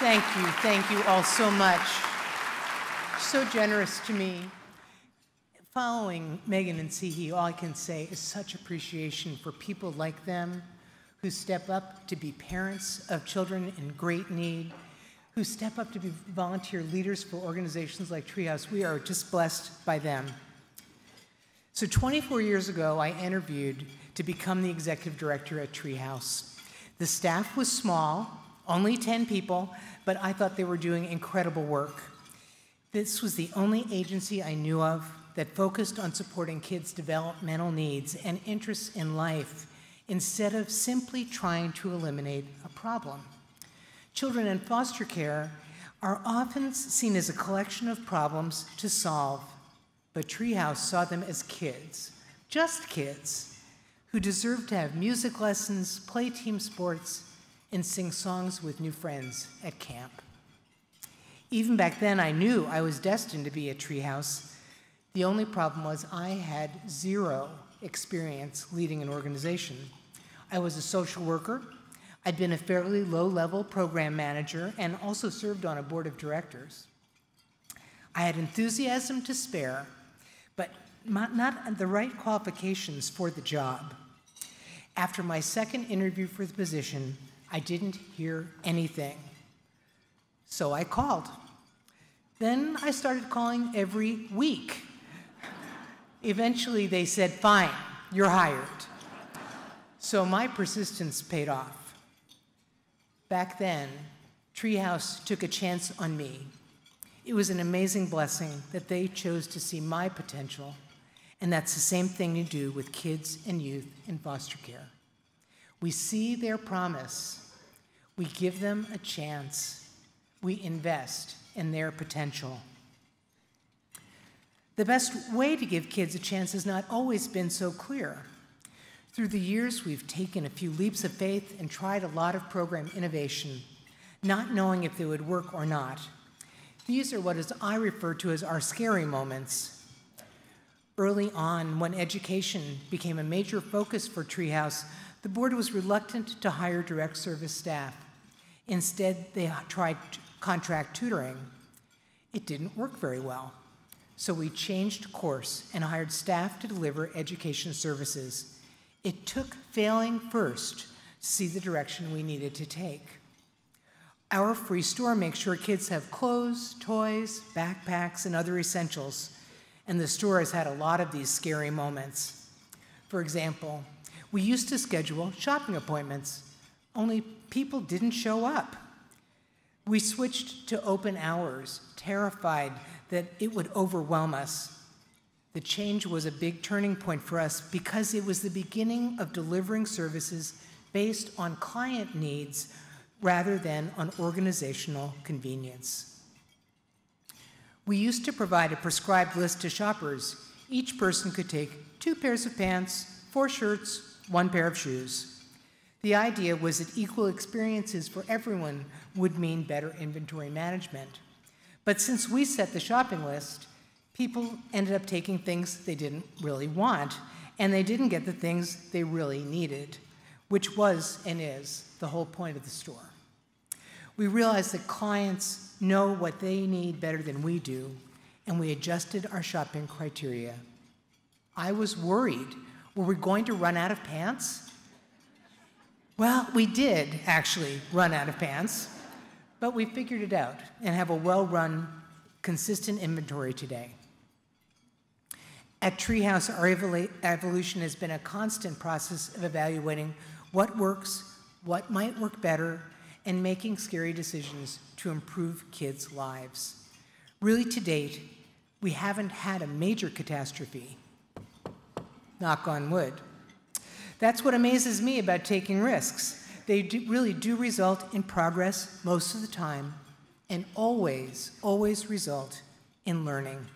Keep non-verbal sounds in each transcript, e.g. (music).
Thank you, thank you all so much. So generous to me. Following Megan and Sihi, all I can say is such appreciation for people like them who step up to be parents of children in great need, who step up to be volunteer leaders for organizations like Treehouse. We are just blessed by them. So 24 years ago, I interviewed to become the executive director at Treehouse. The staff was small, only 10 people, but I thought they were doing incredible work. This was the only agency I knew of that focused on supporting kids' developmental needs and interests in life instead of simply trying to eliminate a problem. Children in foster care are often seen as a collection of problems to solve, but Treehouse saw them as kids, just kids, who deserve to have music lessons, play team sports, and sing songs with new friends at camp. Even back then, I knew I was destined to be at Treehouse. The only problem was I had zero experience leading an organization. I was a social worker. I'd been a fairly low level program manager and also served on a board of directors. I had enthusiasm to spare, but not the right qualifications for the job. After my second interview for the position, I didn't hear anything. So I called. Then I started calling every week. Eventually, they said, Fine, you're hired. So my persistence paid off. Back then, Treehouse took a chance on me. It was an amazing blessing that they chose to see my potential, and that's the same thing you do with kids and youth in foster care. We see their promise, we give them a chance, we invest in their potential. The best way to give kids a chance has not always been so clear. Through the years, we've taken a few leaps of faith and tried a lot of program innovation, not knowing if they would work or not. These are what is I refer to as our scary moments. Early on, when education became a major focus for Treehouse, the board was reluctant to hire direct service staff. Instead, they tried contract tutoring. It didn't work very well. So we changed course and hired staff to deliver education services. It took failing first to see the direction we needed to take. Our free store makes sure kids have clothes, toys, backpacks, and other essentials, and the store has had a lot of these scary moments. For example, we used to schedule shopping appointments, only people didn't show up. We switched to open hours, terrified that it would overwhelm us. The change was a big turning point for us because it was the beginning of delivering services based on client needs rather than on organizational convenience. We used to provide a prescribed list to shoppers. Each person could take two pairs of pants, four shirts, one pair of shoes. The idea was that equal experiences for everyone would mean better inventory management. But since we set the shopping list, people ended up taking things they didn't really want, and they didn't get the things they really needed, which was and is the whole point of the store. We realized that clients know what they need better than we do, and we adjusted our shopping criteria. I was worried. Were we going to run out of pants? Well, we did actually run out of pants, but we figured it out and have a well run, consistent inventory today. At Treehouse, our evolution has been a constant process of evaluating what works, what might work better, and making scary decisions to improve kids' lives. Really, to date, we haven't had a major catastrophe. Knock on wood. That's what amazes me about taking risks. They do, really do result in progress most of the time, and always, always result in learning.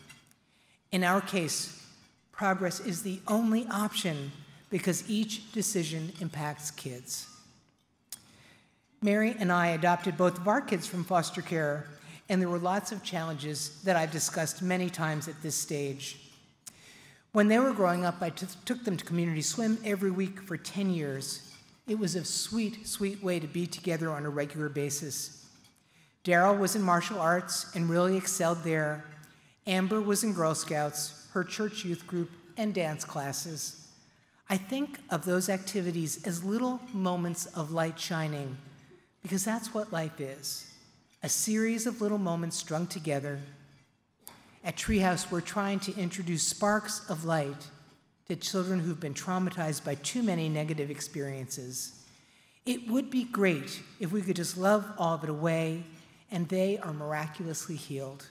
In our case, progress is the only option because each decision impacts kids. Mary and I adopted both of our kids from foster care, and there were lots of challenges that I've discussed many times at this stage. When they were growing up, I took them to community swim every week for 10 years. It was a sweet, sweet way to be together on a regular basis. Daryl was in martial arts and really excelled there. Amber was in Girl Scouts, her church youth group, and dance classes. I think of those activities as little moments of light shining because that's what life is a series of little moments strung together. At Treehouse, we're trying to introduce sparks of light to children who've been traumatized by too many negative experiences. It would be great if we could just love all of it away and they are miraculously healed.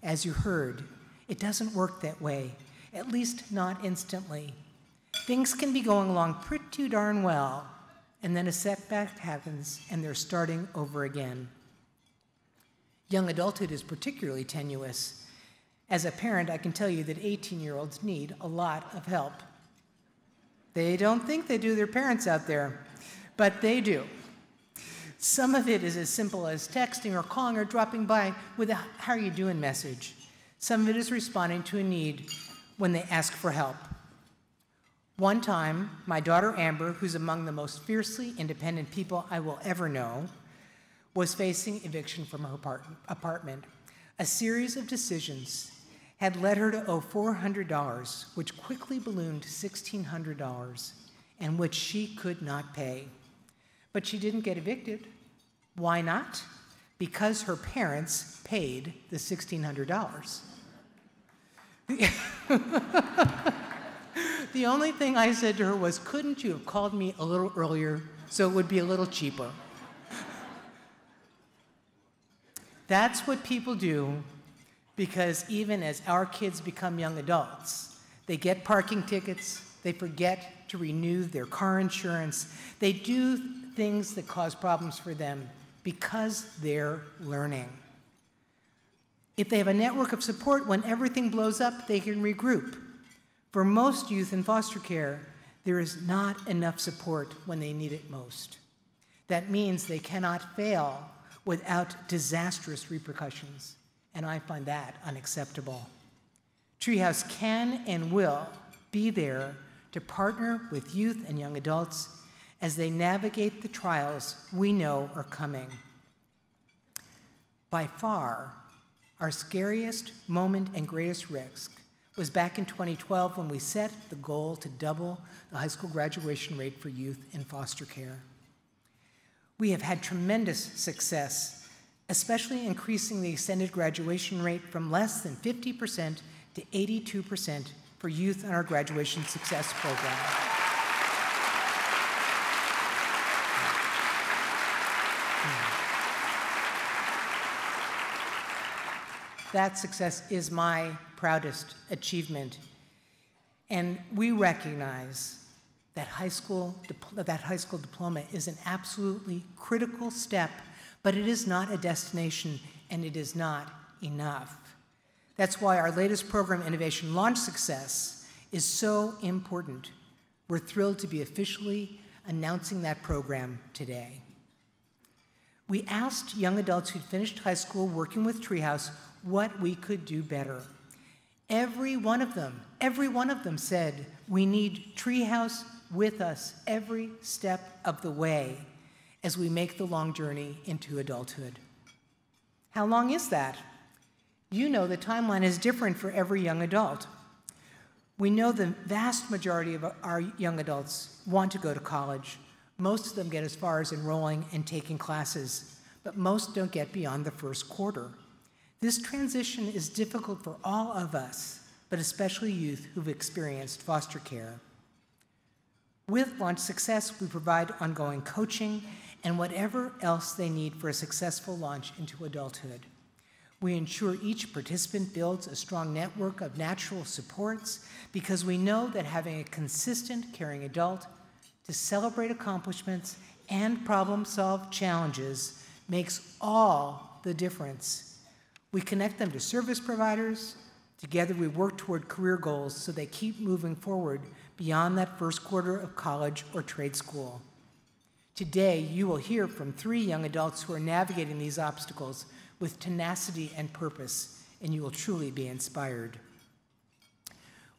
As you heard, it doesn't work that way, at least not instantly. Things can be going along pretty darn well, and then a setback happens and they're starting over again. Young adulthood is particularly tenuous. As a parent, I can tell you that 18 year olds need a lot of help. They don't think they do, their parents out there, but they do. Some of it is as simple as texting or calling or dropping by with a how are you doing message. Some of it is responding to a need when they ask for help. One time, my daughter Amber, who's among the most fiercely independent people I will ever know, was facing eviction from her apartment. A series of decisions had led her to owe $400, which quickly ballooned to $1,600, and which she could not pay. But she didn't get evicted. Why not? Because her parents paid the $1,600. (laughs) the only thing I said to her was, Couldn't you have called me a little earlier so it would be a little cheaper? That's what people do because even as our kids become young adults, they get parking tickets, they forget to renew their car insurance, they do things that cause problems for them because they're learning. If they have a network of support, when everything blows up, they can regroup. For most youth in foster care, there is not enough support when they need it most. That means they cannot fail without disastrous repercussions, and I find that unacceptable. Treehouse can and will be there to partner with youth and young adults as they navigate the trials we know are coming. By far, our scariest moment and greatest risk was back in 2012 when we set the goal to double the high school graduation rate for youth in foster care. We have had tremendous success, especially increasing the extended graduation rate from less than 50% to 82% for youth in our graduation success program. That success is my proudest achievement. And we recognize that high school, that high school diploma is an absolutely critical step, but it is not a destination and it is not enough. That's why our latest program, Innovation Launch Success, is so important. We're thrilled to be officially announcing that program today. We asked young adults who'd finished high school working with Treehouse what we could do better. Every one of them, every one of them said, we need Treehouse with us every step of the way as we make the long journey into adulthood. How long is that? You know the timeline is different for every young adult. We know the vast majority of our young adults want to go to college. Most of them get as far as enrolling and taking classes, but most don't get beyond the first quarter. This transition is difficult for all of us, but especially youth who've experienced foster care. With Launch Success, we provide ongoing coaching and whatever else they need for a successful launch into adulthood. We ensure each participant builds a strong network of natural supports because we know that having a consistent, caring adult to celebrate accomplishments and problem solve challenges makes all the difference. We connect them to service providers. Together, we work toward career goals so they keep moving forward beyond that first quarter of college or trade school. Today, you will hear from three young adults who are navigating these obstacles with tenacity and purpose, and you will truly be inspired.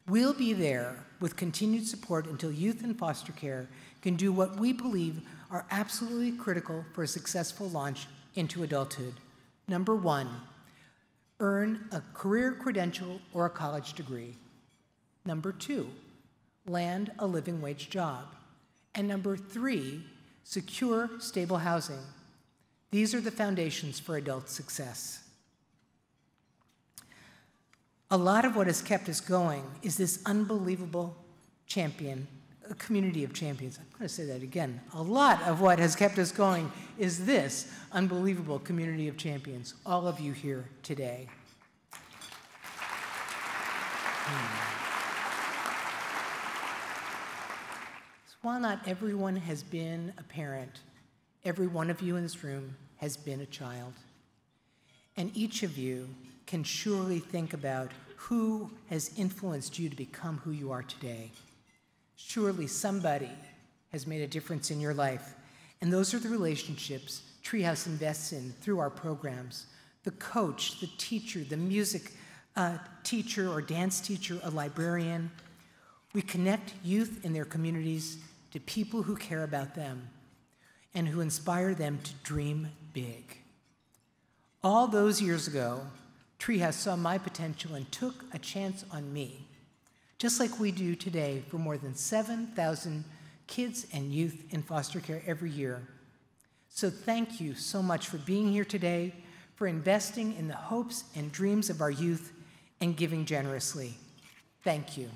We'll be there with continued support until youth in foster care can do what we believe are absolutely critical for a successful launch into adulthood. Number one, earn a career credential or a college degree. Number two, land a living wage job. And number three, secure stable housing. These are the foundations for adult success. A lot of what has kept us going is this unbelievable champion, a community of champions. I'm going to say that again. A lot of what has kept us going is this unbelievable community of champions, all of you here today. Hmm. While not everyone has been a parent, every one of you in this room has been a child. And each of you can surely think about who has influenced you to become who you are today. Surely somebody has made a difference in your life. And those are the relationships Treehouse invests in through our programs the coach, the teacher, the music uh, teacher or dance teacher, a librarian. We connect youth in their communities to people who care about them and who inspire them to dream big. All those years ago, Treehouse saw my potential and took a chance on me, just like we do today for more than 7,000 kids and youth in foster care every year. So thank you so much for being here today, for investing in the hopes and dreams of our youth, and giving generously. Thank you.